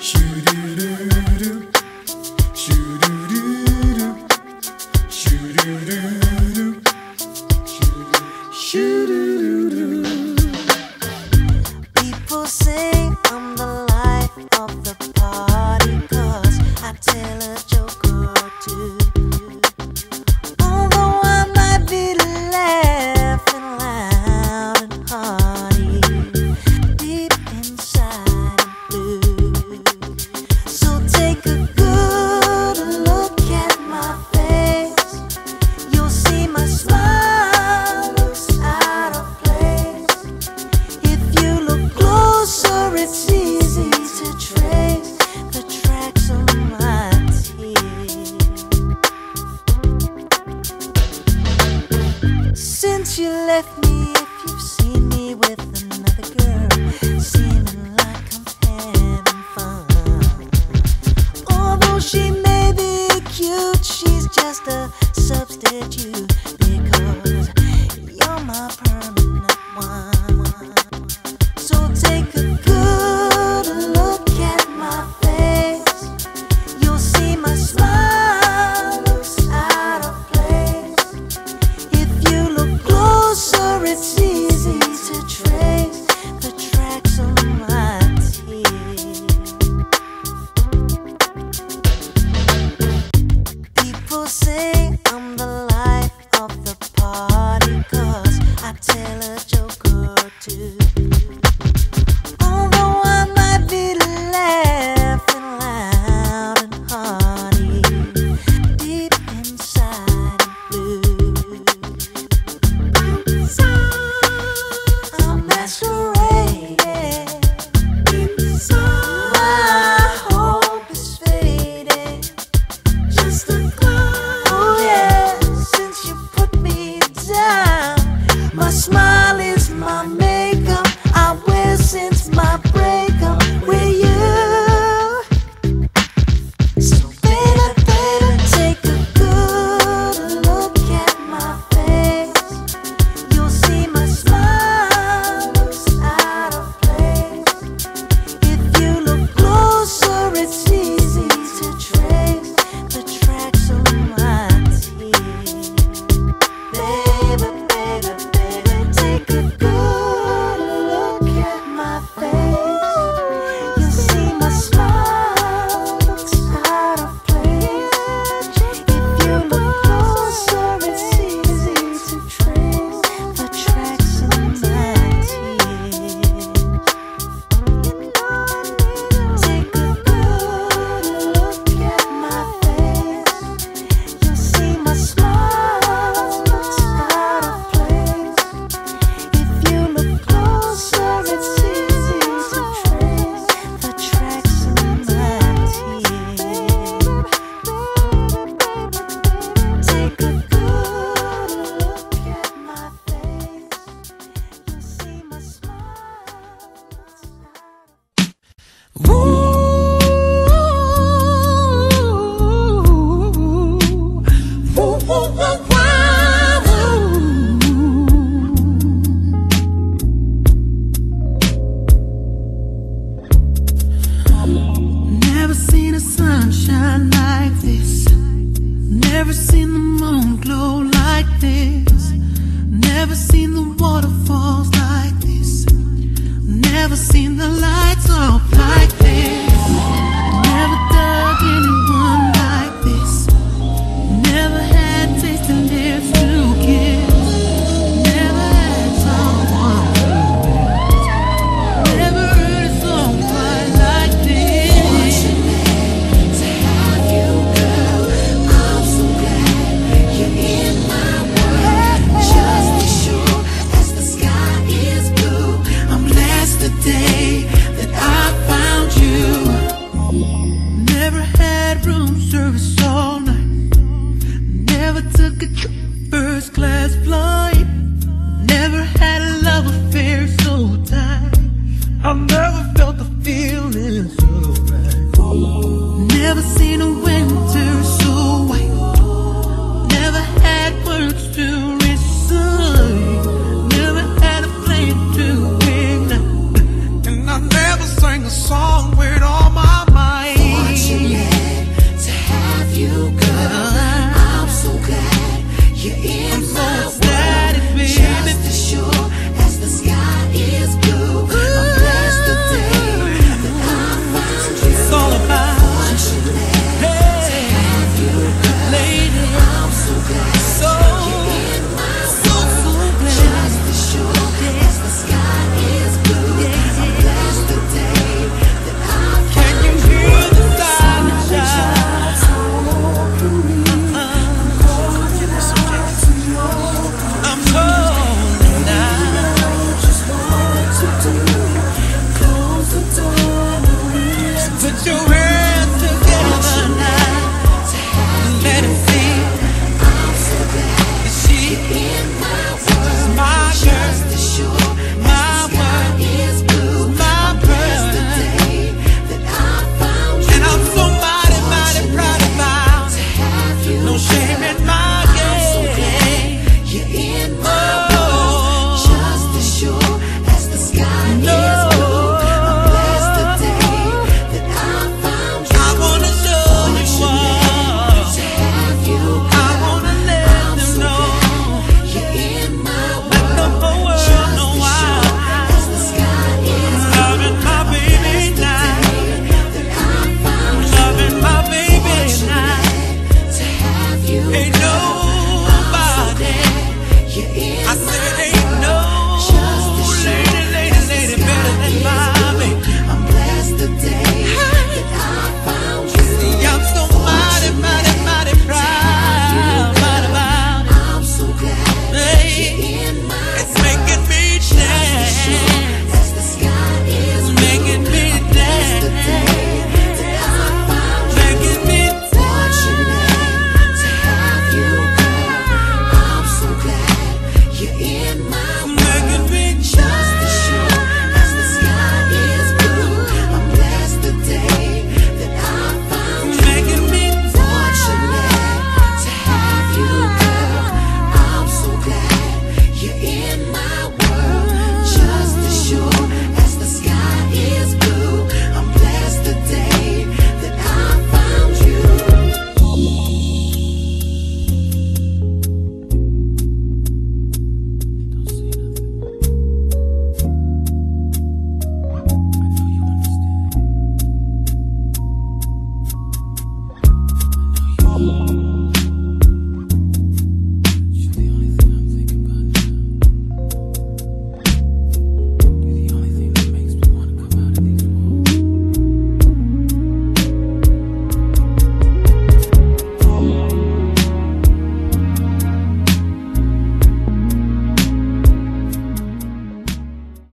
Şürürürüm But you left me if you've seen me with another girl. Seeming easy to trace. So. Never seen the moon glow like this. Never seen the waterfalls like this. Never seen the lights of in my